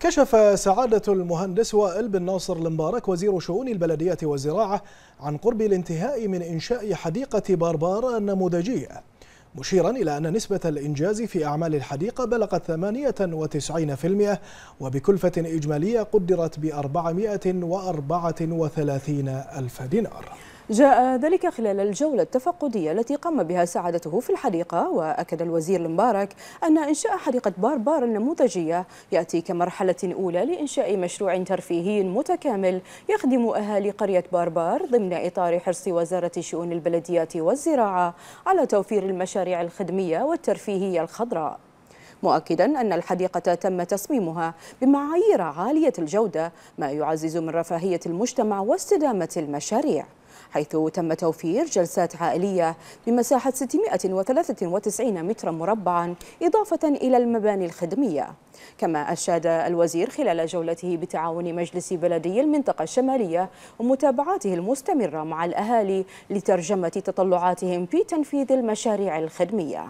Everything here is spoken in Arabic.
كشف سعادة المهندس وائل بن ناصر المبارك وزير شؤون البلدية والزراعة عن قرب الانتهاء من إنشاء حديقة باربار النموذجية مشيرا إلى أن نسبة الإنجاز في أعمال الحديقة بلغت 98% وبكلفة إجمالية قدرت ب 434 ألف دينار. جاء ذلك خلال الجولة التفقدية التي قام بها سعادته في الحديقة وأكد الوزير المبارك أن إنشاء حديقة باربار النموذجية يأتي كمرحلة أولى لإنشاء مشروع ترفيهي متكامل يخدم أهالي قرية باربار ضمن إطار حرص وزارة شؤون البلديات والزراعة على توفير المشاريع الخدمية والترفيهية الخضراء. مؤكدا أن الحديقة تم تصميمها بمعايير عالية الجودة ما يعزز من رفاهية المجتمع واستدامة المشاريع. حيث تم توفير جلسات عائلية بمساحة 693 مترا مربعا إضافة إلى المباني الخدمية. كما أشاد الوزير خلال جولته بتعاون مجلس بلدي المنطقة الشمالية ومتابعاته المستمرة مع الأهالي لترجمة تطلعاتهم في تنفيذ المشاريع الخدمية.